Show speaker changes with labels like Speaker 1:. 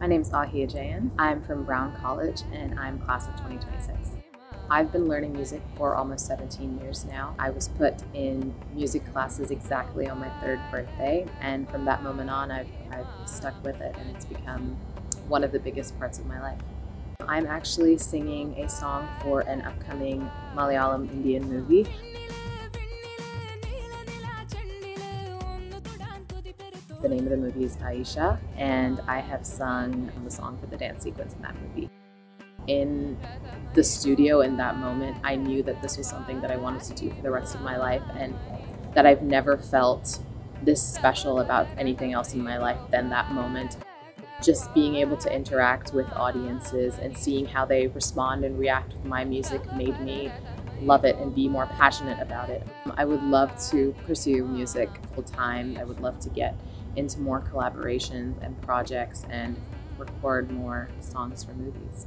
Speaker 1: My name is Ahi Ajayan. I'm from Brown College and I'm class of 2026. I've been learning music for almost 17 years now. I was put in music classes exactly on my third birthday, and from that moment on, I've, I've stuck with it, and it's become one of the biggest parts of my life. I'm actually singing a song for an upcoming Malayalam Indian movie. The name of the movie is Ayisha, and I have sung the song for the dance sequence in that movie in the studio in that moment, I knew that this was something that I wanted to do for the rest of my life and that I've never felt this special about anything else in my life than that moment. Just being able to interact with audiences and seeing how they respond and react with my music made me love it and be more passionate about it. Um, I would love to pursue music full time. I would love to get into more collaborations and projects and record more songs for movies.